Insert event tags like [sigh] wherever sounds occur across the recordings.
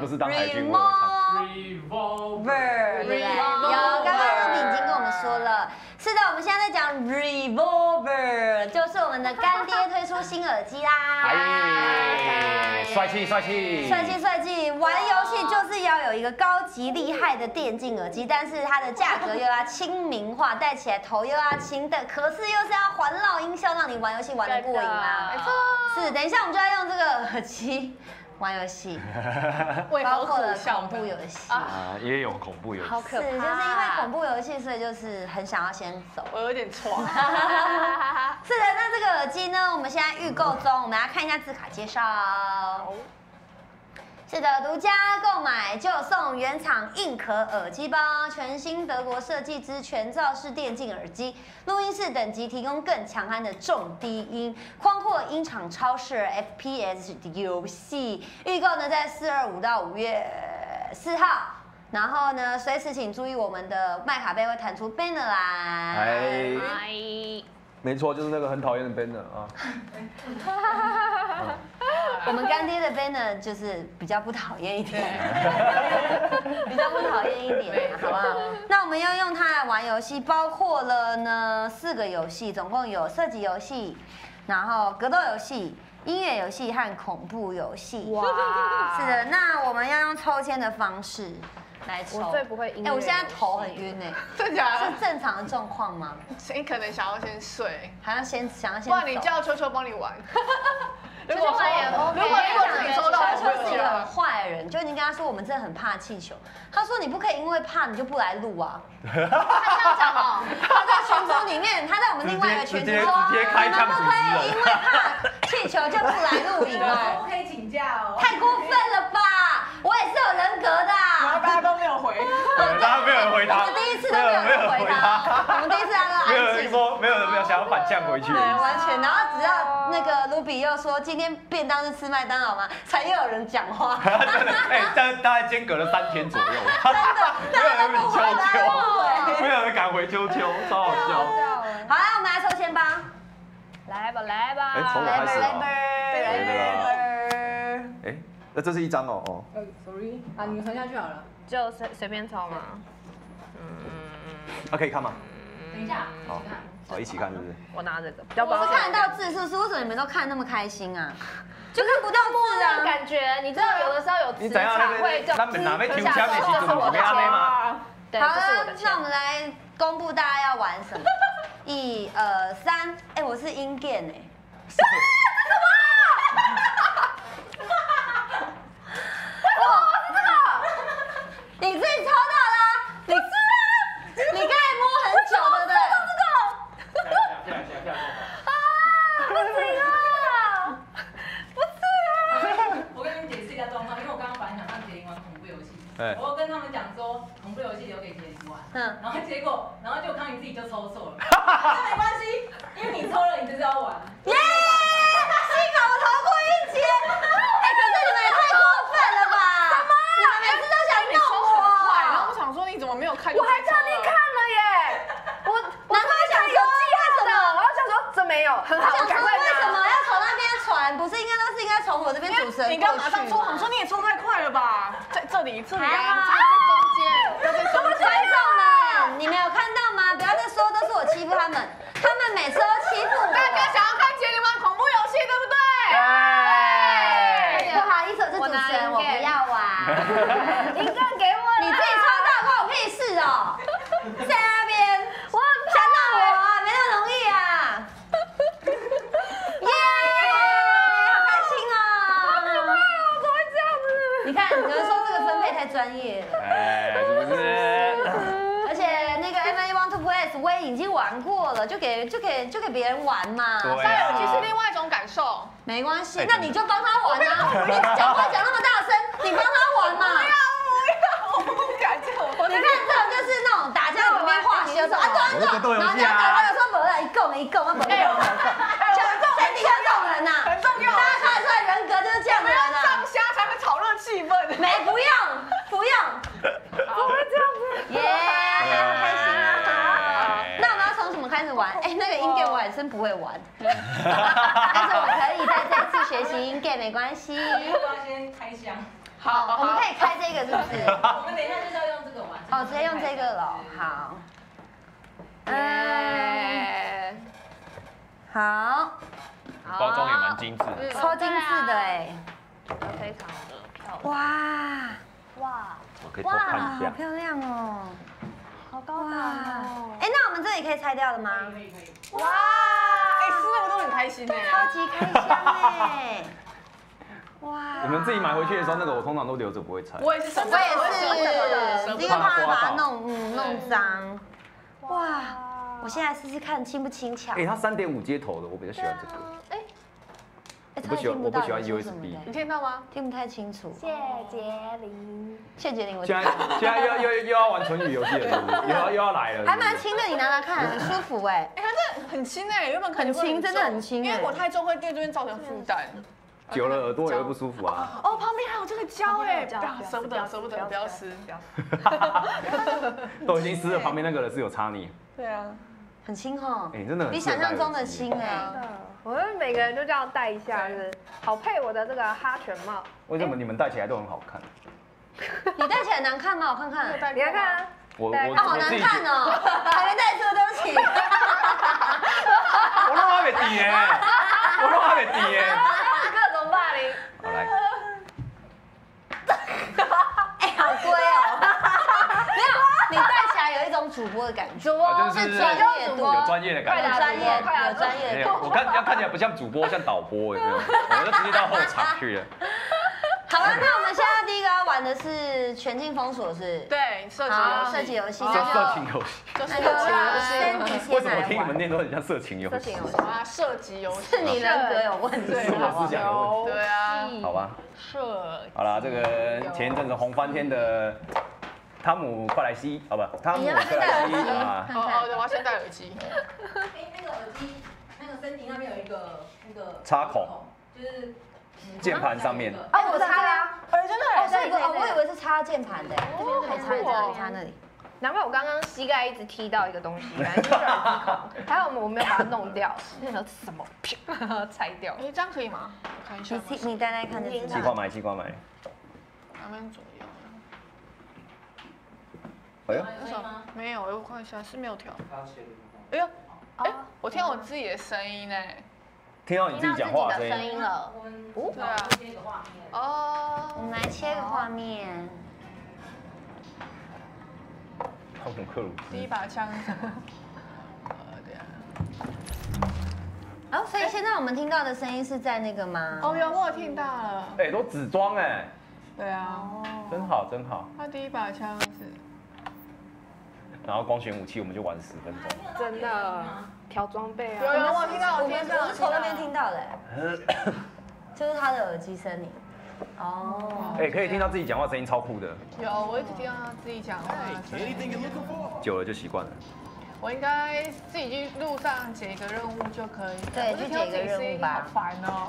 不是当海军，我会唱。Revolver，对？有，刚刚陆敏已经跟我们说了。是的，我们现在在讲 Revolver，就是我们的干爹推出新耳机啦。哎，帅气帅气，帅气帅气，玩游戏就是要有一个高级厉害的电竞耳机，但是它的价格又要亲民化，戴起来头又要轻的，可是又是要环绕音效，让你玩游戏玩得过瘾啦。没错，是，等一下我们就要用这个耳机玩游戏，[laughs] 包括了恐怖游戏。啊，也有恐怖游戏好。可怕就是因，为恐怖游戏，所以就是很想要先走。我有点闯。[laughs] 是的，那这个耳机呢，我们现在预购中，我们来看一下字卡介绍。是的，独家购买就送原厂硬壳耳机包，全新德国设计之全罩式电竞耳机，录音室等级提供更强悍的重低音，宽阔音场超适 FPS 游戏。预购呢在四二五到五月四号。然后呢，随时请注意我们的麦卡贝会弹出 banner 来。没错，就是那个很讨厌的 banner 啊。[laughs] 我们干爹的 banner 就是比较不讨厌一点，[laughs] 比较不讨厌一点，好不好？那我们要用它来玩游戏，包括了呢四个游戏，总共有射击游戏，然后格斗游戏、音乐游戏和恐怖游戏。哇是的，那我们要用抽签的方式来抽。我最不会音乐哎，我现在头很晕哎，[laughs] 真假的是？正常的状况吗？你可能想要先睡，还要先想要先不然你叫秋秋帮你玩。[laughs] 如果说，如果如果是你抽秋秋是一个很坏的人，就已经跟他说我们真的很怕气球。他说你不可以因为怕你就不来录啊。[laughs] 他这样讲哦，他在群组里面，他在我们另外一个群组说，你们不可以因为怕气球就不来录影哦，可以请假哦。太过分了吧？我也是有人格的啊。然后大家都没有回。大家没有人回他，我们第一次都没有人回答，我们第一次他都没有人安静。说，没有人没有想要反向回去对，完全。然后只要那个卢比又说今天便当是吃麦当劳吗？才又有人讲话。真的，哎，但大概间隔了三天左右，真的，没有人理秋秋，对没有人敢回秋秋，超好笑。好来，我们来抽签吧。来吧来吧，哎从我开始啊来来吧这是一张哦，哦，呃，sorry，啊，你们传下去好了。就随随便抽嘛。嗯啊，可以看吗？等一下，好，好，一起看是不是？我拿这个，比较我是看得到字，是不是？为什么你们都看那么开心啊？就看不到字的。感觉，你知道有的时候有磁你怎样场会就那边哪边就抽签的时候这是我的你要那吗签，对，好了，那我们来公布大家要玩什么。一二三，哎，我是音键哎。你自己抽到啦！你是啊，你刚才摸很久对不对？我跟你们解释一下状况，因为我刚刚本来想让杰林玩恐怖游戏，哎我跟他们讲说恐怖游戏留给杰林玩，嗯，然后结果，然后就康你自己就抽错了，[laughs] 那没关系，因为你抽了，你就是要玩。耶！幸好我逃过一劫。哎，可是你们也太过分了吧？什么？你们每次都想弄然后我我。想说你怎么没有看？我还特地看了耶，我我难怪想说有记号的，我要想说这没有，很好，想说我赶快为什么拿。要从那边传？不是应该都是应该从我这边主持人你过去刚马上抽，吗我说你也抽太快了吧？在这里，这里还啊，好在中间，要在中观间。众们，你们有看到吗？不要再说都是我欺负他们，他们每次都欺负我。大家想要看杰林玩恐怖游戏，对不对？哎，不好意思，我是主持人，我不要玩。你更给我你自己抽到关我屁事哦！在那边，我想到我啊，没那么容易啊！耶，好开心啊！好可怕哦，怎么会这样子？你看，有人说这个分配太专业了。哎，是不是？而且那个 M A One Two Plus 我也已经玩过了，就给就给就给别人玩嘛。对戴耳机是啊，另外一种感受。没关系哎，那你就帮他玩啊！[laughs] 你讲话讲那么大声，你帮他玩嘛。不要，不要我不敢这样，我你看这种就是那种打架旁边画修说啊，对我是格斗游戏啊然后人家打架的说没了，一共一共，我没有，讲这种这种人呐？很重要大家看得出来人格就是这样的人上啊。虾才会炒热气氛。没不用不用，怎么会这样子？耶，好开心啊！那我们要从什么开开始玩。哎，那个音 game 我还真不会玩，一次学习音 game 没关系。我要先开箱。好，我们可以开这个是不是？[laughs] 我们等一下就是要用这个玩。哦，直接用这个了。好。嗯，耶，好，包装也蛮精致的。超精致的哎。非常的漂亮。哇哇，我可以偷哇，看一下。好漂亮哦。好高哇，档哦。哎，那我们这里可以拆掉了吗？可以可以。哇，哎，吃的我都很开心哎。超级开箱哎！哇，你们自己买回去的时候，那个我通常都留着不会拆。我也是我，也是，因为怕把它弄嗯弄脏。哇，我现在试试看轻不轻巧。哎，它三点五接头的，我比较喜欢这个。哎，哎我不喜欢我不喜欢 USB 的你听到吗？听不太清楚。谢杰林。谢杰林，我现在 [laughs] 现在又又又要玩唇语游戏了？[laughs] 又要又要来了。还蛮轻的，你拿拿看，很 [laughs] 舒服哎。哎，它这很轻哎，原本可能会很轻真的很轻哎因为我太重会对这边造成负担。久了耳朵也会不舒服啊。哦，旁边还有这个胶哎，不旁边有胶要舍不得，舍不得，不要撕。[laughs] [laughs] 都已经撕了，旁边那个人是有插你。对啊，很轻哈，哎，真的很比想象中的轻哎。我们每个人就这样戴一下，是好配我的这个哈拳帽。为什么你们戴起来都很好看？[laughs] 你戴起来难看吗？我看看。你来看看啊，我我好难看哦，还没戴出，对不起。我弄还没底耶，我弄还没底耶。各种霸凌。好来，哎，好贵哦。没有，你戴起来有一种主播的感觉，啊就是是专业度，有专业的感觉。专业，专业我看要看起来不像主播，像导播，有没有？我就直接到后场去了。[laughs] 好了，那我们现在第一个要玩的是全境封锁，是？对，射击好，游戏射击游戏，色那就色情游戏，就是那就射击游戏。为什么听你们。念都很像色情游戏色情？游戏。啊，射击游戏是。你人格有问题，对是我思想有问题。对啊，好吧，射。好啦，这个前一阵子红翻天的汤姆克莱西，好不，汤姆克莱西啊，看哦哦，看对，我要先戴耳机。哎，那个耳机，那个身体那边有一个那个插孔，就是键盘上面哎，我插啦。哎，真的哦，哎，所以哦，我以为是插键盘的，这边可以插，这边可以插那里。难怪我刚刚膝盖一直踢到一个东西，[laughs] 原来就是耳机孔。还好我没有把它弄掉，那时候什么啪 [laughs] 拆掉。哎，这样可以吗？我看一下你。你戴戴看就知道。气块买，西瓜买。哪边左右？哎呦，有声音吗？没有，我看一下是没有调。哎呦，哎，我听到我自己的声音呢。听到你自己讲话的声音，音了。对啊接个画面。我哦，们来切个画面。汤姆克鲁斯。第一把枪是什么？呃，对啊。哦，所以现在我们听到的声音是在那个吗？哦，有我有听到了。哎，都纸装哎，对啊，真好真好。他第一把枪是。然后光选武器我们就玩十分钟。真的调装备啊。有有，我听到，我们我听到。我是从那边听到的，[coughs] 就是他的耳机声音。哦，哎，可以听到自己讲话声音超酷的，有，我一直听到他自己讲话声音。久了就习惯了。我应该自己去路上解一个任务就可以。对去解一个任务吧好烦哦。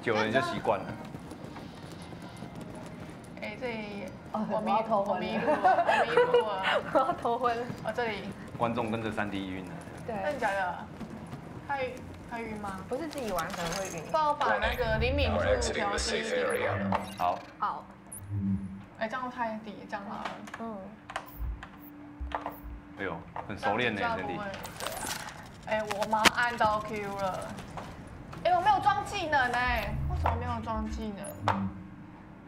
久了你就习惯了。哎，这里哦我迷头我迷路了，我迷路了。我要头昏了。哦，这里，观众跟着三 D 晕了。真的对，假的？他晕他晕吗？不是自己玩可能会晕。帮我把那个灵敏度调低一点好了。好，好，哎，这样太低，这样好了。嗯，哎呦，很熟练呢，身体这样不。会对啊。哎，我马上按到 Q 了。哎，我没有装技能哎，为什么没有装技能？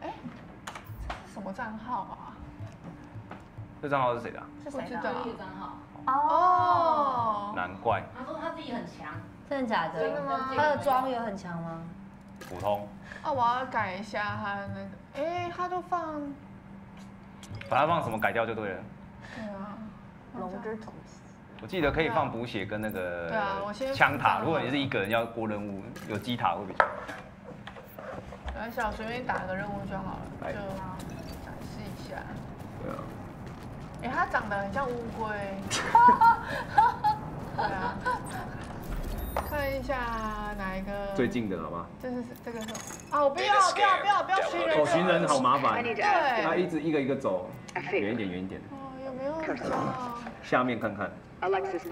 哎，这是什么账号啊？这账号是谁的啊？是谁的？账号，哦。难怪他说他自己很强，真的假的？真的吗他的妆有很强吗？普通，啊，我要改一下他的那个，哎，他都放，把它放什么改掉就对了。对啊，龙之吐我记得可以放补血跟那个对啊我先枪塔，如果你是一个人要过任务，有机塔会比较好。没关系，我随便打个任务就好了，哎就展示一下。对啊，哎，它长得很像乌龟。[laughs] 对啊，看一下哪一个最，近的好吗？这是这个是啊，我不要不要不要不要寻人，哦，寻人好麻烦，对，他一直一个一个走，远一点远一点，哦，有没有？下面看看。Alexis,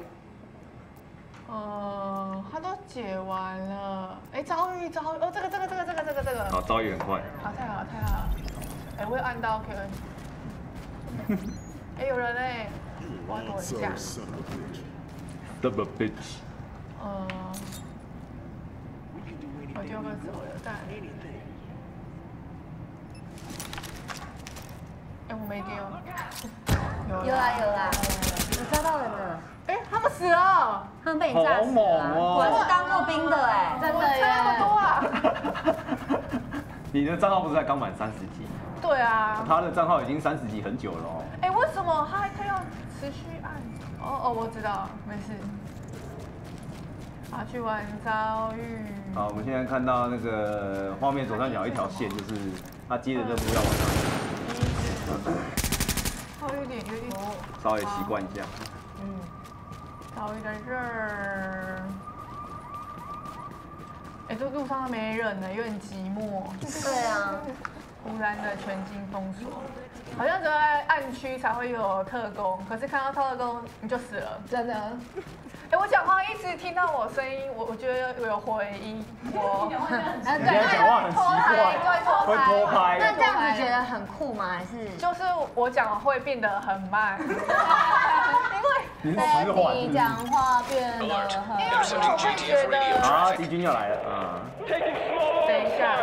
哦，他都解完了。哎，遭遇遭遇，哦，这个这个这个这个这个这个。好，遭遇很快。好，太好了太好了。哎，我有按到 Q N。哎，有人哎，我要躲一下。Double bitch。嗯，我丢个手榴弹。哎，我没丢。有啦有啦，你抓到人了，哎，他们死了。他们被你炸死好猛了啊，哦果然是当过兵的哎，真的耶差那么多！啊。[laughs] 你的账号不是才刚满三十级？对啊。他的账号已经三十级很久了哦。哎，为什么他他要持续按？哦哦，我知道，没事。他去玩遭遇。好，我们现在看到那个画面左上角一条线，就是他接的任务要往哪，他有点有点。稍微习惯一下。嗯，遭遇在这儿。哎，这路上都没人呢，有点寂寞。对啊，忽然的全境封锁，好像只有在暗区才会有特工，可是看到特工你就死了。真的。[laughs] 哎，我讲话一直听到我声音，我我觉得有回音，我你讲话很啊你讲话很奇怪，对会拖拍。那这样子觉得很酷吗？还是就是我讲会变得很慢，因为你是讲话变得因为很。我会觉得，啊，敌军要来了啊！等一下。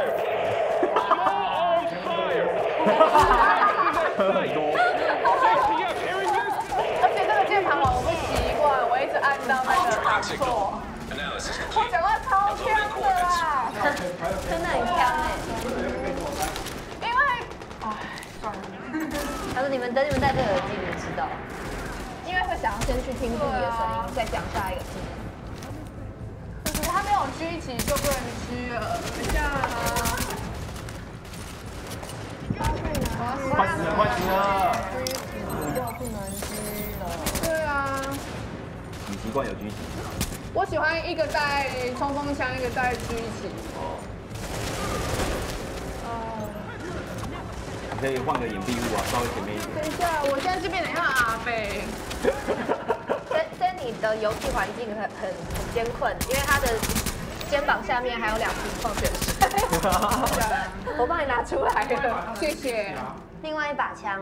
而且这个键盘我不习惯，我一直按到那个按错，我讲话超呛的啦，真的很强哎。因为，哎，算了。他说你们等你们戴这个耳机，你们知道。因为会想要先去听自己的声音，再讲下一个字。可是他没有狙击就不能狙了，等一下。快死了，快死了！不能狙了。对啊，你习惯有狙击，我喜欢一个带冲锋枪，一个带狙击。你可以换个掩蔽物啊，稍微前面一点。等一下，我现在就变得像阿飞。在在你的游戏环境很很很艰困，因为他的肩膀下面还有两瓶矿泉水。[laughs] 我帮你拿出来了。谢谢。另外一把枪，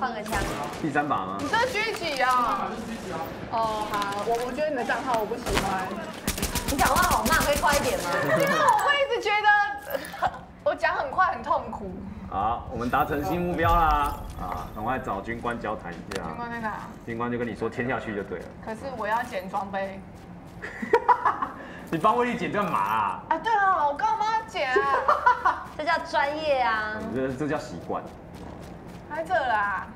换个枪。第三把吗？你这狙击啊？哦，好，我我觉得你的账号我不喜欢，你讲话好慢，可以快一点吗？因为我会一直觉得 [laughs] 我讲很快很痛苦。好，我们达成新目标啦！啊，赶快找军官交谈一下。军官在哪？军官就跟你说签下去就对了。可是我要捡装备。[laughs] 你帮威力剪干嘛啊？啊，对啊，我刚刚帮他剪啊，[laughs] 这叫专业啊！这这叫习惯。在这啦。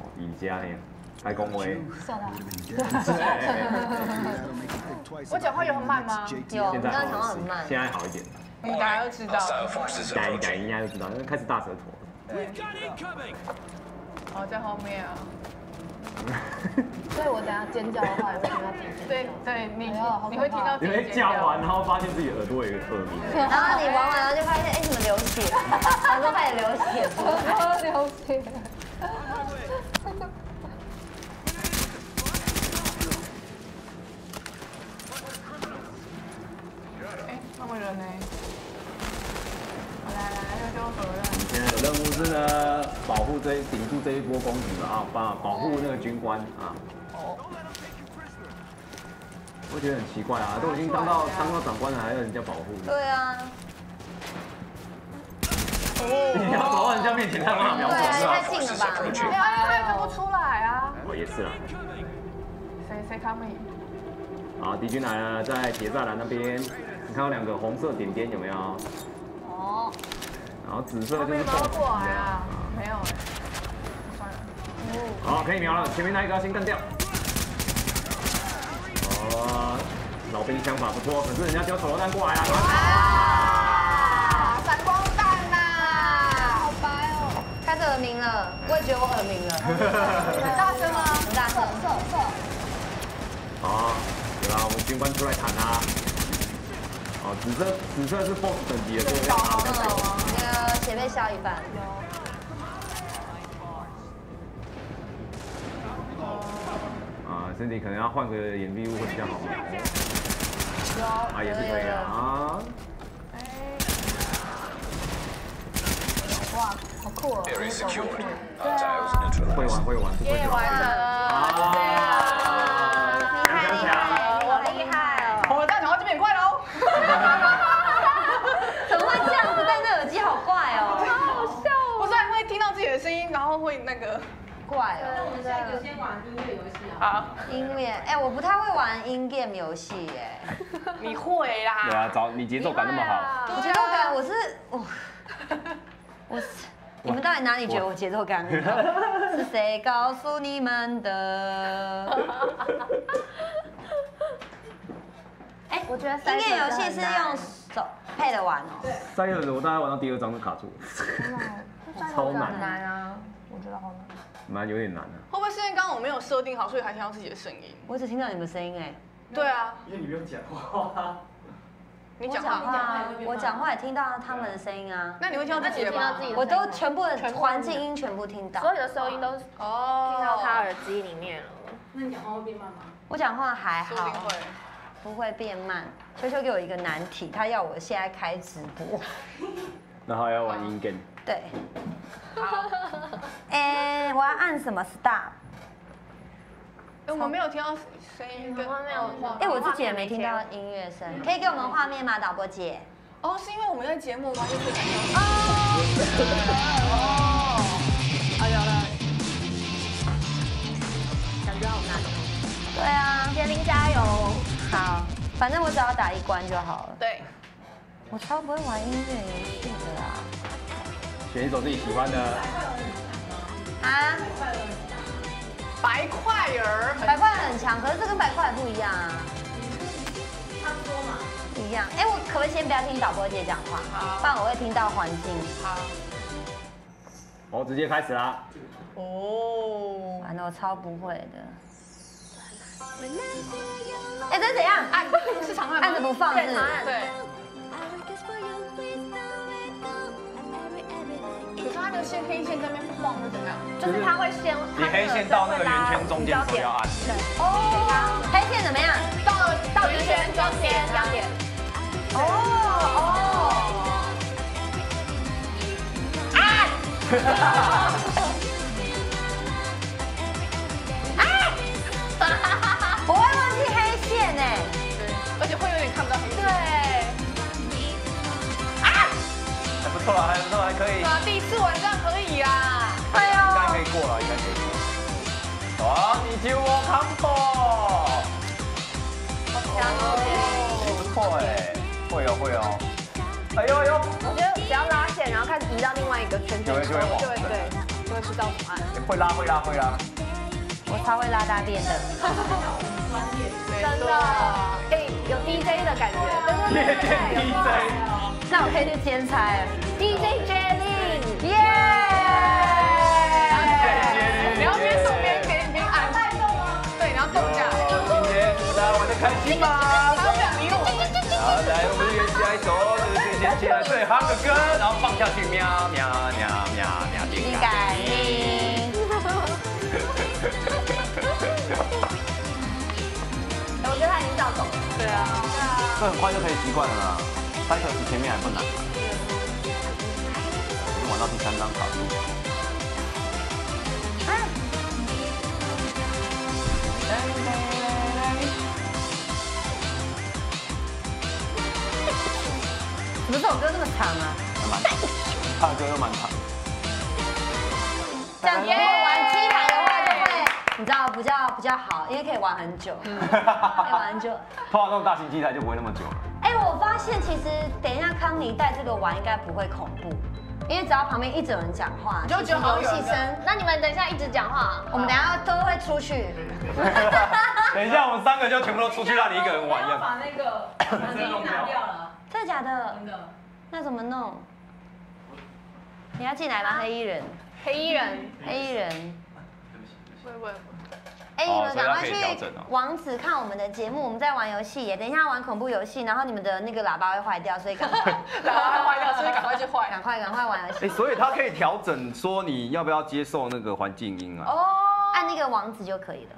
哦赢家呢，开恭维。算了。[laughs] 我讲话有很慢吗？有，现在你刚刚讲话好很慢。现在好一点。你等下就知道。改一改应该就知道，因为开始大舌头。对。哦，在后面啊。[laughs] 所以我等下尖叫的话，也会听到自己尖对叫。对，你你会听到自你会己叫完，然后发现自己耳朵有一个耳鸣。然后你玩完然后就发现，哎，怎么流血？耳朵开始流血。了解。哎，那么人呢？来来，又丢核了。是呢，保护这一顶住这一波攻击嘛啊，保保护那个军官啊。哦。我觉得很奇怪啊，都已经当到当到长官了，还要人家保护。对啊，你要走到人家面前，他让他瞄准对啊，是吧？太近了吧？没有，他也分不出来啊。哦，也是啦。谁谁 coming？好，敌军来了，在铁栅栏那边，你看到两个红色点点有没有？哦，然后紫色他就是没猫过来啊啊。？没有哎。算了。好，可以瞄了，前面那一个要先干掉。哦，老兵枪法不错，可是人家丢手榴弹过来了。啊！闪光弹呐！好白哦。开始耳鸣了，我也觉得我耳鸣了。[laughs] 很大声吗？很大声，射射。好，对吧？我们军官出来砍他。哦，紫色紫色是 BOSS 等级的，所以被打得比较久。那个血被削一半。啊，身体可能要换个掩蔽物会比较好。啊，也是可以啊。哎，哇，好酷哦.会玩会玩，不会耶，就好完成了，对啊，厉害厉害，我厉害哦！我们大讲话就变快喽。怎么会这样子？戴这耳机好怪哦，好笑不是还会听到自己的声音，然后会那个怪那我哦。们下一个先玩音乐游戏啊。啊，音乐，哎，我不太会玩音 game 游戏，哎，[laughs] 你会对啦。啊，找你节奏感那么好，我节奏感我是我，[laughs] 我是。你们到底哪里觉得我节奏感很好？[laughs] 是谁告诉你们的？哎，我觉得音乐游戏是用手配的玩哦。三个人我大概玩到第二张就卡住了，超难，难啊，我觉得好难。蛮有点难的。会不会是因为刚刚我没有设定好，所以还听到自己的声音？我只听到你们声音哎。对啊，因为你没有讲话。你讲我讲话，我讲话也听到他们的声音啊。那你会听到自己的吗我都全部的环境音全部听到。所有的收音都是哦，听到他耳机里面了。那你讲话会变慢吗？我讲话还好，不定会。不会变慢。秋秋给我一个难题，他要我现在开直播。[laughs] 然后要玩音 game，对。哎，我要按什么？哎，我们没有听到声音跟我们没有画哎，我自己也没听到音乐声，可以给我们画面吗，导播姐？哦，是因为我们在节目吗？就可以感觉哦，好有了，感觉好难。对啊，杰林加油！好，反正我只要打一关就好了。对，我超不会玩音乐游戏的啦。选一首自己喜欢的。啊，白块儿，白块很强，可是这跟白块不一样啊。差不多嘛。不一样。哎，我可不可以先不要听导播姐讲话？好不然我会听到环境。好，我直接开始啦。哦，完了，我超不会的。哎，这是怎样？按是长按吗按着不放是？对长按对，可是它的线黑线在那边晃是怎么样？就是它会先，你黑线到那个圆圈中间的时候要按，哦，黑线怎么样？到到圆圈中间要点。哦哦。我 [laughs] 会忘记黑线哎。而且会有点看不到黑线。对，还不错了，还不错，还可以，次玩这样可以啊。哎应该呦，可以过了，应该可以过。好，你救我 combo，不错哎，会哦会哦，哎呦哎呦，我觉得只要拉线，然后开始移到另外一个圈圈，就会就会晃对，就会知道怎么按。会拉会拉会拉，我超会拉大便的。[laughs] 真的，可以有 DJ 的感觉，对对对夜店 DJ，那我可以去兼差了。DJ Jelly，开心吗？他要这样一路。好，来，我们练习下一首，这是最现在最夯的。歌，然后放下去，喵喵喵喵喵，你改名。我觉得他已经到手了。对啊。这很快就可以习惯了啦。三小时前面还不难，已经玩到第三张卡首歌这么长啊？还蛮长，他的歌又蛮长。这样子如果玩七台的话，就会你知道比较比较好，因为可以玩很久，可以玩很久。通常那种大型机台就不会那么久了。哎，我发现其实等一下康妮带这个玩应该不会恐怖，因为只要旁边一直有人讲话，你就觉得游戏声，那你们等一下一直讲话，我们等一下都会出去。[laughs] 等一下，我们三个就全部都出去，让你一个人玩一样。[laughs] 把那个环境音拿掉了，真的假的？真的。那怎么弄？你要进来吗？黑衣人，黑衣人，黑衣人。会不会？哎，你哦们赶快所以它可以调去整哦网址看我们的节目，我们在玩游戏耶。等一下玩恐怖游戏，然后你们的那个喇叭会坏掉，所以赶快 [laughs] [laughs] 喇叭会坏掉，所以赶快去换。赶快赶快玩游戏。哎，所以他可以调整说你要不要接受那个环境音啊？哦，按那个网址就可以了。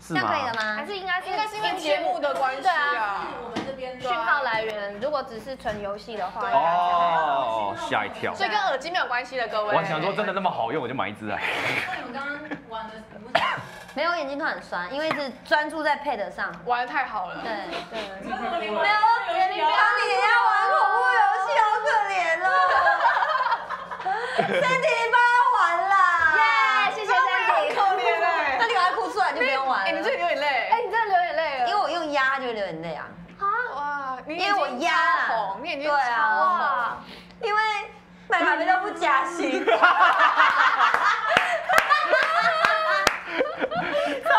是这样可以了吗？还是应该是应该是因为节目的关系对啊，啊。我们这边讯号来源如果只是纯游戏的话，哦，吓一跳。所以跟耳机没有关系的，各位。我想说真的那么好用，我就买一只来。那你们刚刚玩的，你不是没有，眼睛都很酸，因为是专注在 Pad 上。玩的太好了。对，对。没有没有，当你也要玩恐怖游戏，好可怜哦。[laughs] [laughs] [laughs] 身体加薪。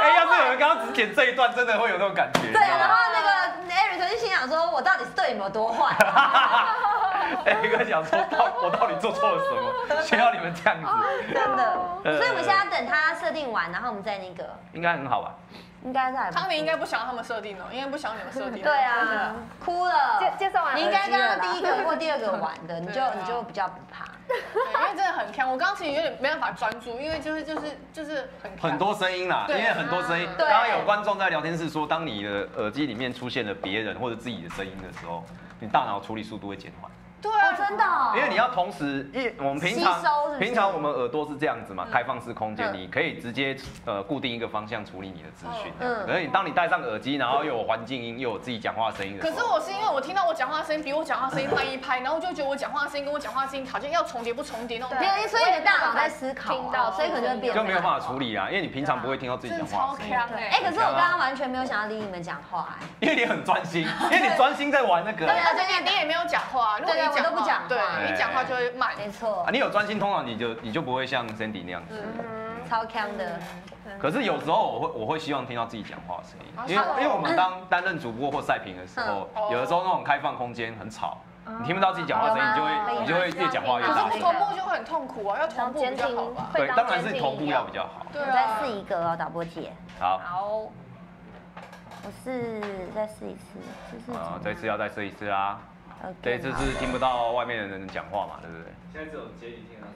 哎，要是有人刚刚只剪这一段，真的会有那种感觉。对，然后那个 Eric 就心想说，我到底是对你们有多坏？[laughs] 哎，哥想说，到我到底做错了什么，[laughs] 需要你们这样子？真的。呃所以我们现在要等他设定完，然后我们再那个，应该很好吧？应该在。康宁应该不想要他们设定哦，应该不想要你们设定。[laughs] 对啊，哭了。介介绍完你应该刚刚第一个，或第二个玩的，你就你就比较不怕。对，[laughs] 因为真的很强。我刚刚其实有点没办法专注，因为就是就是就是很很多声音啦，因为很多声音。对刚刚有观众在聊天室说，当你的耳机里面出现了别人或者自己的声音的时候，你大脑处理速度会减缓。对啊哦，，真的哦。因为你要同时，一我们平常是是？平常我们耳朵是这样子嘛，开放式空间，嗯。你可以直接呃固定一个方向处理你的资讯。嗯可是你当你戴上耳机，然后又有环境音，又有自己讲话的声音的可，是我是因为我听到我讲话的声音比我讲话声音慢一拍，然后我就觉得我讲话的声音跟我讲话声音好像要重叠不重叠那种没感觉。所以你的大脑在思考。啊，听到所以可能就变就没有办法处理啊，因为你平常不会听到自己讲话。的声音，强哎、哎，可是我刚刚完全没有想要理你们讲话，哎，因为你很专心，因为你专心在玩那个对，而且你你也没有讲话，如果你对对我都不讲话对你讲话就会慢。没错啊，，你有专心，通常你就你就不会像 Cindy 那样子。超强的。可是有时候我会我会希望听到自己讲话的声音，因为因为我们当 [coughs] 担任主播或赛评的时候，嗯有的时候那种开放空间很吵，你听不到自己讲话的声音，你就会你就会越讲话越可大声。是同步就会很痛苦啊，要同步比较好吧？对，会当当然是同步要比较好。我对啊。再试一个哦，导播姐。好，好，我是再试一次，这是啊，这次要再试一次啦。OK，这次是听不到外面的人讲话嘛，对不对？现在只有杰里听得到。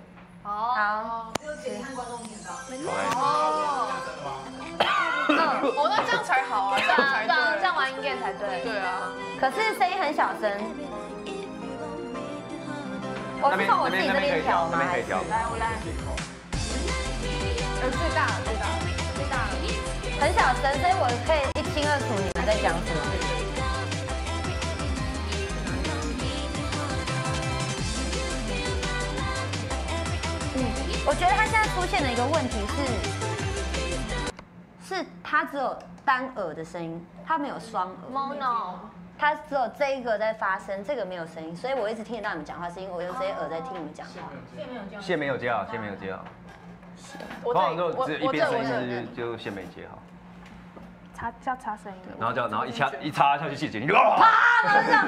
好，好，只有姐姐和观众听得到。哦，哦，那这样才好啊，这样才这样对。这样玩音乐才对。对啊，可是声音很小声。我是从我自己这边调吗？还是那边可以调。来，我来。呃，最大的最大的最大的。很小声，所以我可以一清二楚你们在讲什么。我觉得他现在出现的一个问题是，是他只有单耳的声音，他没有双耳，Mono，他只有这一个在发声，这个没有声音，所以我一直听得到你们讲话，是因为我用这些耳在听你们讲话。线没有接好。线没有接好，线没有接好，我通常这我都只有一我边声这我这音就就线没接好，插要擦声音。然后就然后一插一插下去细节，你就啊，马上，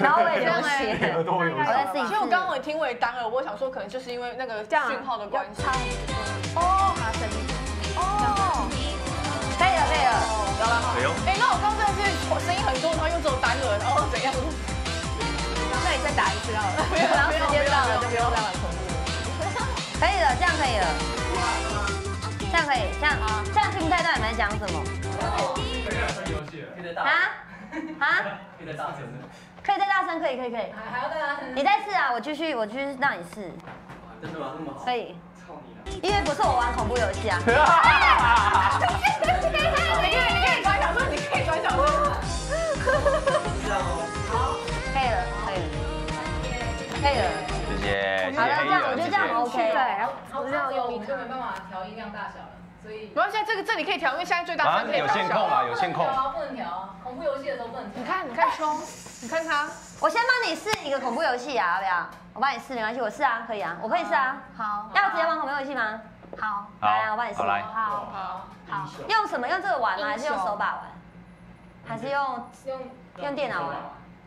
然后我也流血，耳朵会有我再试一其实我刚刚次。我听为单耳，我想说可能就是因为那个这样讯号的关系。哦，擦声音。哦，可以了，可以了。有了。哎呦，哎，那我刚刚真的是声音很多，然后又只有单耳，然后怎样？那你再打一次好了。[laughs] 然后时间到了就不用再玩恐怖。可以了，这样可以了，这样可以，这样这样听不太到你们在讲什么啊啊？听得到，真的。可以再大声，可以可以可以，还还要再大声。你再试啊，我继续我继续让你试，真的吗？那么好？可以，操你了！因为不是我玩恐怖游戏啊。你可以，你可以转小声，你可以转小声。这样哦。可以了，可以了，可以了。谢谢，好了，这样我觉得这样谢。OK。对，我这样用我就没办法调音量大小了，所以没关系，这个这里可以调，因为现在最大啊声可以有线控啊，有线控不能。调啊，不能调啊。恐怖游戏的时候不能调。你看，你看胸，你看他，[laughs] 我先帮你试一个恐怖游戏啊，要不要？我帮你试，没关系，我试啊，可以啊，我可以试啊。好，要直接玩恐怖游戏吗？好，来啊，我帮你试。好来好，好，好，用什么？用这个玩吗？还是用手把玩？还是用用用电脑玩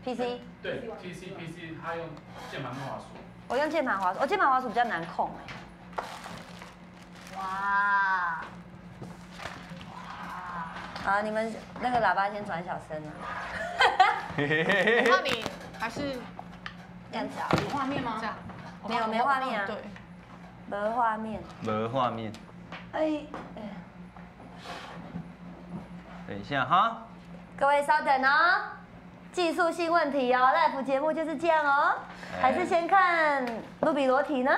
？PC？对，PC PC 他用键盘跟滑鼠，我用键盘滑鼠，我键盘滑鼠比较难控哎。哇，好，你们那个喇叭先转小声啊。嘿嘿嘿嘿嘿那你还是这样子啊，有画面吗这？样，没有没画面啊对，没画面。没画面，哎，哎等一下哈，各位稍等哦，技术性问题哦，live 节目就是这样哦。还是先看露比裸体呢？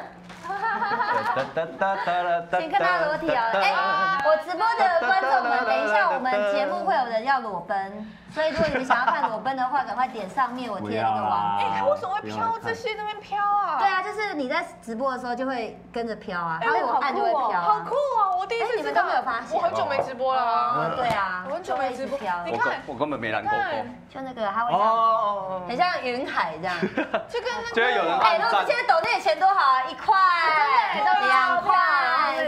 先看他裸体哦。哎，我直播的观众们，等一下我们节目会有人要裸奔，所以如果你们想要看裸奔的话，赶快点上面我贴的那个网址。哎，它为什么会飘这些那边飘啊？对啊，就是你在直播的时候就会跟着飘啊，它有按就会飘啊。好酷哦！我第一次知道哎你们都没有发现我很久没直播了啊。哦，对啊，我很久没直播你看，我根本没染过看过。就那个它会这样，哦，很像云海这样。[laughs] 就跟那就会有人哎，如果现。在抖那钱多好啊，一块、两块、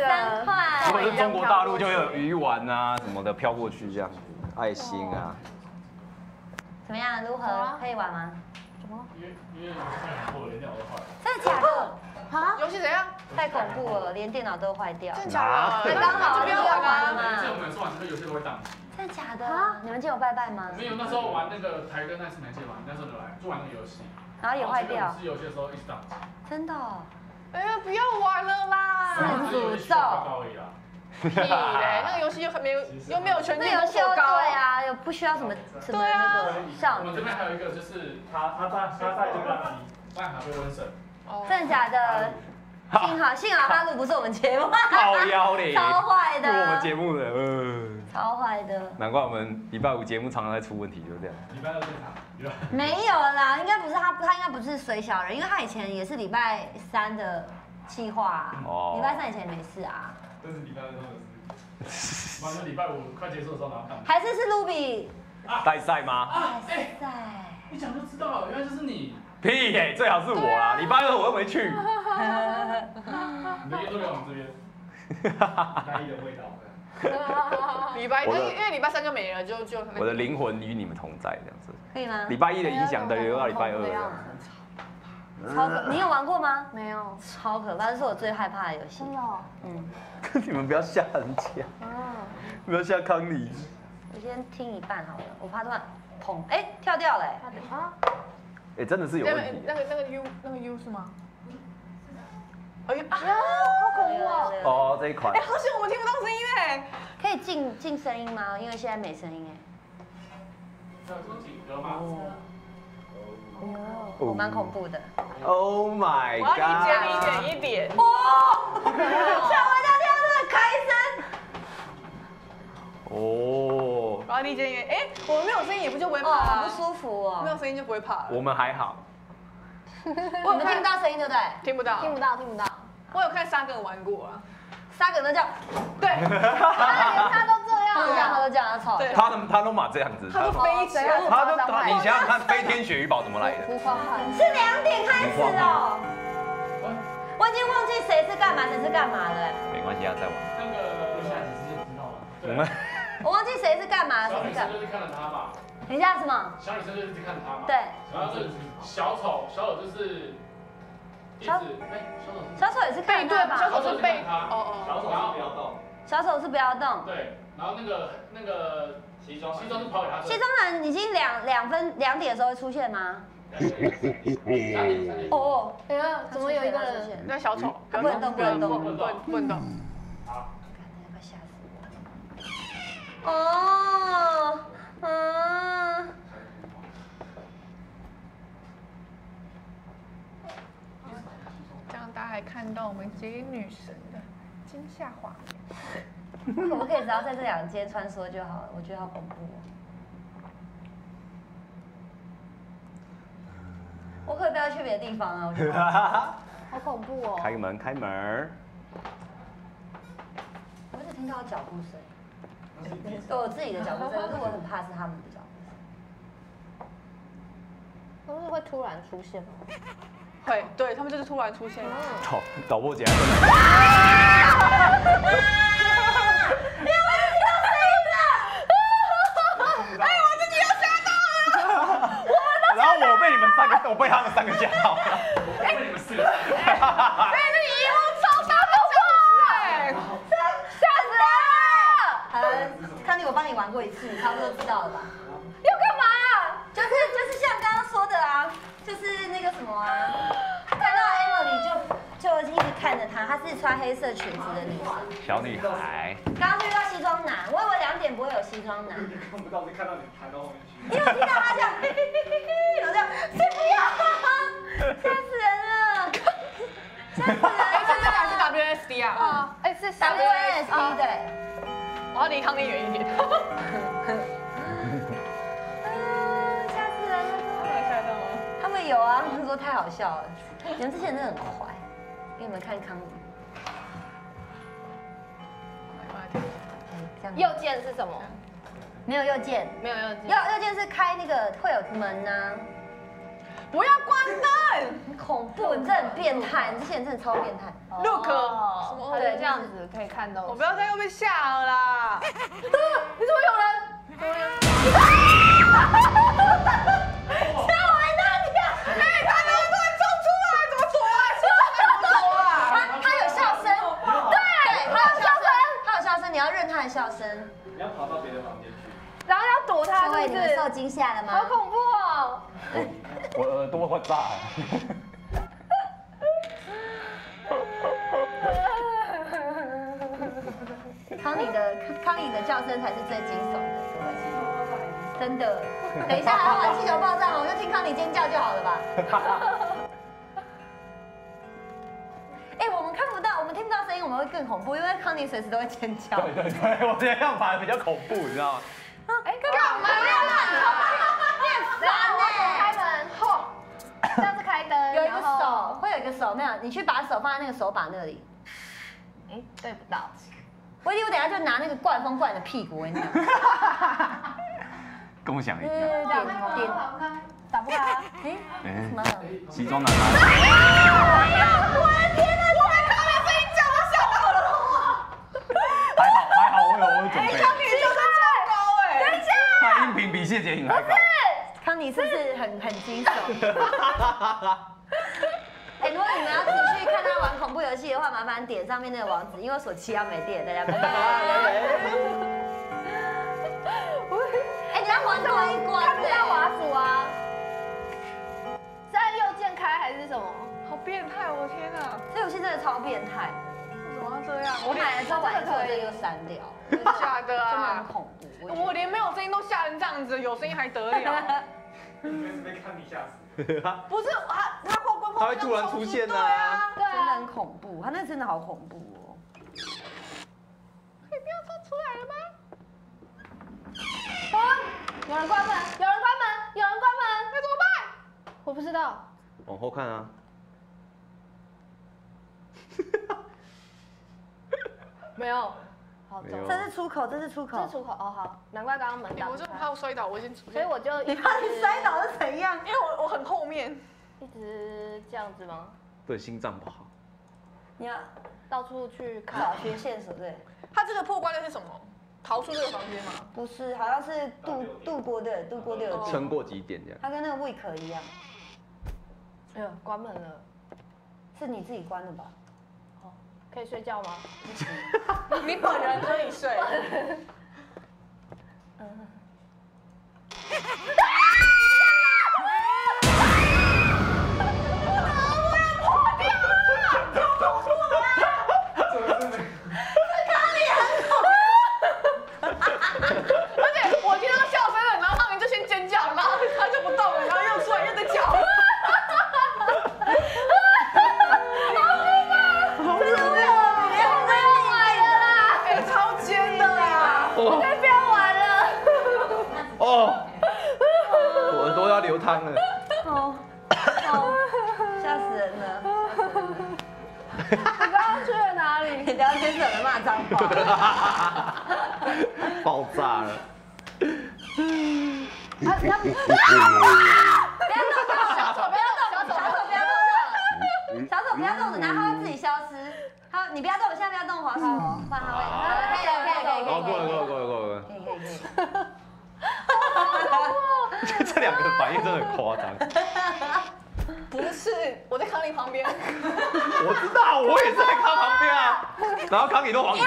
三块。如果是中国大陆，就会有鱼丸啊什么的飘过去，这样爱心啊。怎么样？如何？可以玩吗？因为因为我看很多连电脑都坏了，真的假的？[laughs] 啊，游戏怎样？太恐怖了，连电脑都坏掉。真的假的？对刚好就不要玩啊。这我们是玩这个游戏都会宕机。真的假的？你们今天有拜拜吗没？有那时候玩那个台跟那次没记玩，那时候就来就玩那个游戏，然后也坏掉，是游戏的时候一直宕机。真的哦。哎呀，不要玩了啦！是诅咒高而已啦。屁嘞，那个游戏又没有又没有全那境游戏又对。啊，又不需要什么什么那个效我们这率。边还有一个就是他他在他在这个宕机，万还被瘟神。哦真的假的？幸好幸好哈鲁不是我们节目，靠腰嘞，[laughs] 超坏的，是我们节目的，呃，超坏的。难怪我们礼拜五节目常常在出问题，就这样。礼拜二现场，礼拜没有啦，应该不是他，他应该不是水小人，因为他以前也是礼拜三的计划、啊，哦礼拜三以前也没事啊，但是礼拜二真的是，完了礼拜五快结束的时候然后宕机。还是是卢比代赛吗？啊，哎，在，一讲就知道了，原来就是你。屁耶，最好是我啦！礼拜二我又没去。你的烟都留我们这边，[laughs] 单一的味道。礼拜，因为因为礼拜三就没了，就就我的灵魂与你们同在，这样子。可以吗？礼拜一的影响的留到礼拜二不要了。超可，你有玩过吗？没有，超可怕，这是我最害怕的游戏真。的哦。嗯，[laughs] 你们不要吓人家，嗯，不要吓康妮。我先听一半好了，我怕突然砰，哎，跳掉了，啊，哎，真的是有那个问题。那个那个 U 那个 U 是吗？哎呀，好恐怖哦。哦，这一款哎，好险我们听不到声音哎。可以进进声音吗？因为现在没声音哎。有吗？我蛮恐怖的。，Oh my 我要理解你一 god！点一点。哇！吓我一跳，跳这个开声。哦，我要理解你，哎，我们没有声音也不就不会怕哦，好不。舒服哦。没有声音就不会怕了。我们还好。我们听不到声音对不对？听不到，听不到，听不到。我有看沙哥玩过啊。三个都这样，对，[laughs] 这样，样他都，他吵。对他的他都马这样子，他就飞起来。他都他，你想想看，飞天雪鱼堡怎么来的？是两点开始哦。我已经忘记谁是干嘛，谁是干嘛了。没关系啊，再玩。那个下几次就知道了。我 [laughs] 们我忘记谁是干嘛，小谁是干嘛。女生就是看着他嘛，等一下什么？小女生就是一直看着他嘛。对。然后是小丑，小丑就是一直小哎，小丑是小丑也是看背对吧？他吧？小丑是背。哦哦。小丑是不要动，小丑是不要动。对，然后那个那个西装西装是跑给他西装男已经两两分两点的时候会出现吗？三点三点哦哦，哎呀，怎么有一个人？现那小丑，他不能动，不能动。不能不能动。好，快吓死我！哦，嗯，这样大家还看到我们杰女神的惊吓画面。[laughs] 可不可以只要在这两间穿梭就好了？我觉得好恐怖哦。我可不可以不要去别的地方啊？我觉得好 [laughs] 好恐怖哦。开门开门。我一直听到脚步声，对我自己的脚步声，可是我很怕是他们的脚步声。他们是会突然出现吗？会，对他们就是突然出现。好，导播姐 [laughs] 然后我被你们三个，我被他们三个吓到了。我被你们四个。哎，那荧幕超大的笑哎！吓死人了！好了，康妮，我帮你玩过一次，你差不多知道了吧？要干嘛？就是就是像刚刚说的啊，就是那个什么啊，看到 Emily 就就一直看着她，她是穿黑色裙子的女生。小女孩，刚刚是遇到西装男，我以为两点不会有西装男，看不到，是看到你弹到后面去。因为我听到他这样，嘿嘿嘿嘿嘿，然后这样，先不要，吓死人了，吓死人哎，这这了。俩是 WSD 啊，哦，哎是 WSD 对，我要离康妮远一点。嗯 [laughs] 吓死人了。他们有吓到吗？他们有啊，他们说太好笑了，你们之前真的很坏。给你们看康这样右键是什么？没有右键，没有右键。右右键是开那个会有门呐、不要关灯很恐怖，你真的很变态，你之前真的超变态。，Look，对这样子可以看到。我不要再又被吓了啦！[laughs] 你怎么有人？[laughs] 的笑声。你要跑到别的房间去。然后要躲他，各位，是不是？你们受惊吓了吗？好恐怖哦！我耳朵会炸。康妮的康妮的叫声才是最惊悚的，真的，等一下还要玩气球爆炸吗？我就听康妮尖叫就好了吧。[laughs] 听不到声音，我们会更恐怖，因为康妮随时都会尖叫。对对对，[laughs] 我觉得这样反而比较恐怖，你知道吗？哎，干嘛呀？你很烦呢、开门，吼，这样子开灯，有一个手，会有一个手，没有，你去把手放在那个手把那里。哎，对不到。我一等下就拿那个灌风灌你的屁股，我跟你讲。跟我想一嗯，下。点点，打不开啊。哎，哎什么？西装男孩，我的天哪！我被康妮声音叫，我吓到了。还好还好，我有我有准备。康妮笑声超高哎！等一下，他音频比谢洁颖还高。康妮是不是很很惊悚？[laughs] 哎、如果你们要继续看他玩恐怖游戏的话，麻烦点上面那个网址，因为我手机要没电，大家拜拜。哎、你要玩多一关、看不到滑鼠啊。是按右键开还是什么？好变态！我的天哪！这游戏真的超变态这样？我买了之后玩一次，我就又删掉，真的假的真的很啊？恐怖。我连没有声音都吓成这样子，有声音还得了？应该是被看你吓死。不是他，他会会他会突然出现啊对啊，对真的很啊。恐怖，他那真的好恐怖哦。可以不要冲出来了吗？啊！有人关门，有人关门，有人关门，那怎么办？我不知道。往后看啊。[laughs] 没有。好，走。这是出口，这是出口。这是出口哦，好，难怪刚刚门打不我就怕。我摔倒，我已经，所以我就一 [laughs] 你怕你摔倒是怎样？因为我我很后面，一直这样子吗？对，心脏不好。你要到处去看找。寻线索，对。他这个破关的是什么？逃出这个房间吗？不是，好像是度度过的，度过六撑过几点这样？他跟那个 week 一样，哎呦，关门了，是你自己关的吧？可以睡觉吗？[laughs] 你本人可以睡。而 [laughs] [laughs] 你不要先惹人骂脏话。爆炸了。他他不要动，小手不要动，小手不要动，小手不要动，然后他会自己消失。好，你不要动，现在不要动滑手哦，不然它会。可以了，可以了，可以了，哦，过了过了过了，了过了。可以可以可以。这两个反应真的很夸张。不是，我在康妮旁边。[laughs] 我知道，我也是在康旁边啊。然后康妮都往。[laughs] 啊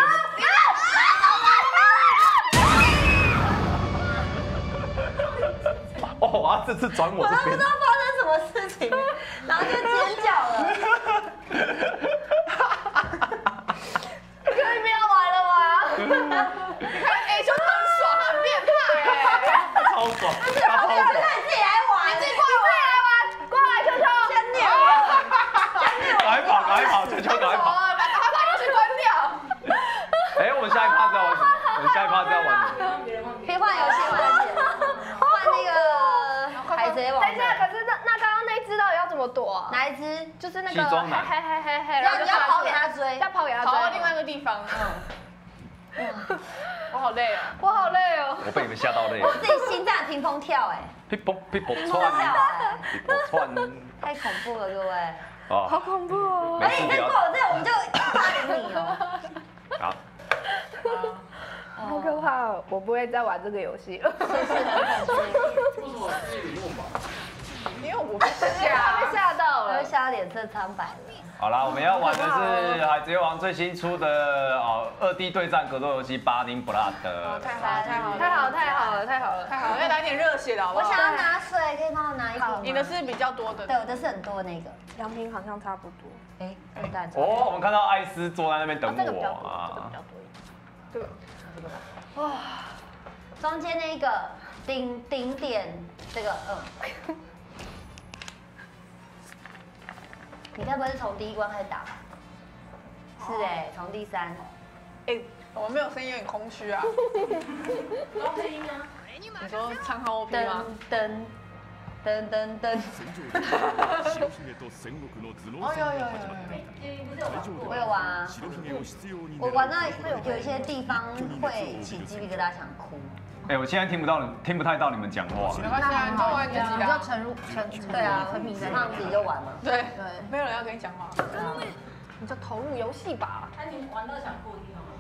哦、哇！这次转我这边，我都不知道发生什么事情，然后就剪脚了。可以不要玩了吗？你看 A 球很爽，很变态哎、[laughs] 超爽，超爽。赶快跑，赶快跑，球球赶快跑。哦，把他把游戏关掉。[laughs] 哎，我们下一趴是要玩什么？我们下一趴是要玩可以换游戏，换游戏，换那个海贼王。等一下，可是那那刚刚那一只到底要怎么躲啊？哪一只？就是那个西装男嘿嘿嘿嘿嘿，要你要跑给他追要跑给他跑到追。另外一个地方。嗯。我好累哦。我好累哦。我被你们吓到累了。自己心脏乒乓跳，哎，噼啵噼啵乒乓跳，窜，哎，噼啵窜。太恐怖了，各位。哦，好恐怖哦。而且你再过我这，我们就霸凌你哦。好，好可怕哦！我不会再玩这个游戏了。是是很恐怖，为什么是你用吧？因为我被他被吓。吓到了。吓到脸色苍白了。好啦，我们要玩的是《海贼王》最新出的哦二 D 对战格斗游戏《巴丁布拉德哦，太好了，太好了，太好太好了太好了太好了，要来点热血的好不好？我想要拿水，可以帮我拿一瓶吗？你的是比较多的。对，我的是很多那个。两瓶好像差不多。哎，我带走。哦，我们看到艾斯坐在那边等哦这个比较我多，这个啊比较。多一点。这个哇，中间那个顶顶点，这个嗯，[laughs] 你该不会是从第一关开始打吧？是哎，从第三。哎，我没有声音，有点空虚啊。[laughs] 然后配音啊，你说唱好 OP 噔吗？噔噔噔噔，白姫と戦国の頭脳哦，有戦有有が始まった有。你不是有玩过我有玩啊。白姫を必要に我玩到有一些地方会起鸡皮疙瘩，想哭。 哎，我现在听不到你，听不太到你们讲话没。关系啊，你就玩自己的啊。沉入沉对啊，胖子就玩嘛。对对，没有人要跟你讲话。你就投入游戏吧。那你玩到想哭的地方吗？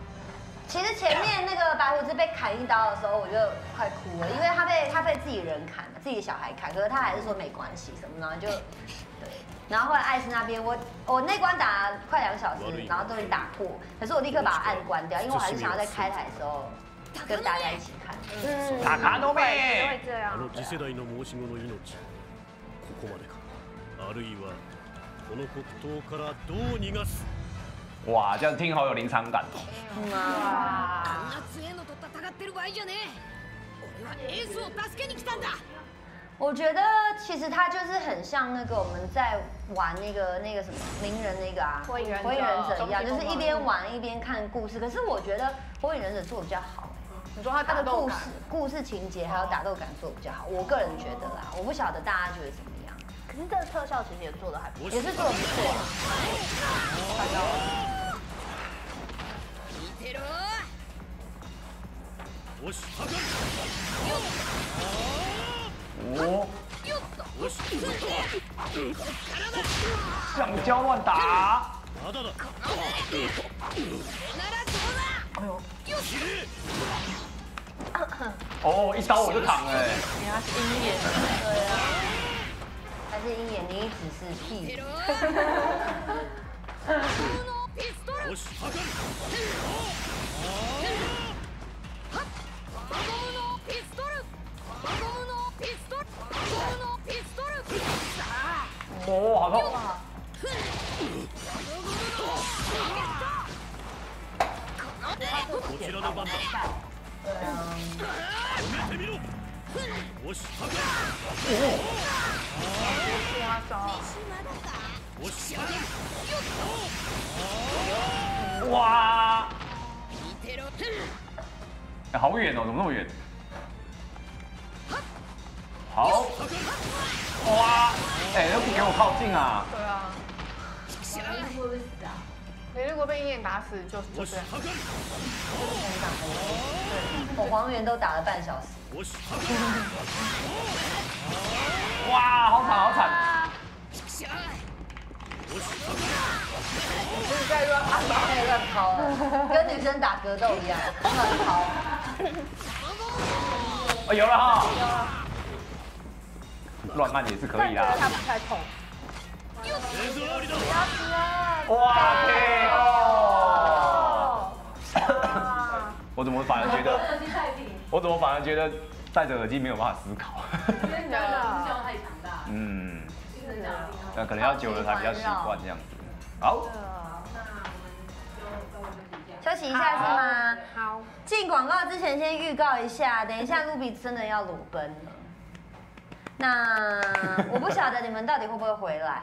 其实前面那个白胡子被砍一刀的时候，我就快哭了，因为他被他被自己人砍了，自己的小孩砍，可是他还是说没关系什么，然后就对。然后后来艾斯那边，我我那关打了快两小时，然后终于打破，可是我立刻把按关掉，因为我还是想要在开台的时候跟大家一起看。嗯，塔卡诺会贝，这样あ。の次世代の申し子の命ここまでかあるいはこの黒刀からどう逃がす哇，这样听好有临场感哦。嗯啊，あんな強えのと戦ってる場合じゃねえ俺はエースを助けに来たんだ我觉得其实它就是很像那个我们在玩那个那个什么鸣人那个啊，火影忍者火影忍者一样，就是终极风暴一边玩一边看故事。可是我觉得火影忍者做的比较好。 你说他它的故事打斗感，故事情节还有打斗感做得比较好，我个人觉得啦，我不晓得大家觉得怎么样，可是这个特效其实也做的还不错。也是做得不错。見てろおしはか哦，おし橡胶乱打。まだだ 哦，一刀我就躺了、你要是鹰眼，对啊，他是鹰眼，你只是屁。哦，好痛！こちらの番だ。止めてみろおしはかおしはか哇！哎，好远哦，怎么那么远？好，哇！哎，都不给我靠近啊！对啊，会不会死啊？ 你如果被鹰眼打死，就就おし这样。はか我黄猿都打了半小时，おしはか哇，好惨好惨！おしはか就是在乱按吧。可以乱抛了，跟女生打格斗一样，乱抛。哦，有了哈！乱按也是可以啦。但觉得它不太痛。手あり だ哇，KO！[coughs] 我怎么反而觉得，我怎么反而觉得戴着耳机没有办法思考？真的音效太强大，嗯，真的？那可能要久了才比较习惯这样子。好。休休息一下是吗？好，进广告之前先预告一下，等一下露比真的要裸奔了。那我不晓得你们到底会不会回来，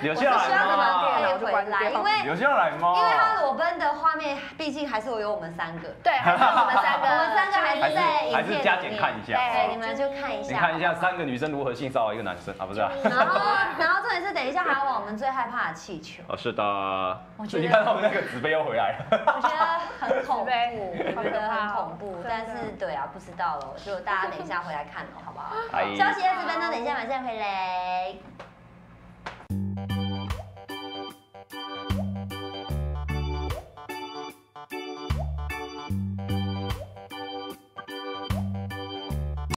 留下我是希望你们来吗？可以回来，因为有下来吗？因为他裸奔的画面，毕竟还是有我们三个，对，还是我们三个，[laughs] 我们三个还是在影片里面是加减看一下对，你们就看一你下，看一下三个女生如何性骚扰一个男生啊？不是啊？[laughs] 然后，然后重点是等一下还有我们最害怕的气球，哦，是的。我觉得你看他们那个纸杯又回来了。我觉得很恐怖，对我觉得很恐怖但是对啊，不知道了，就大家等一下回来看了，好不好？哎休息二十分钟，等一下马上回来。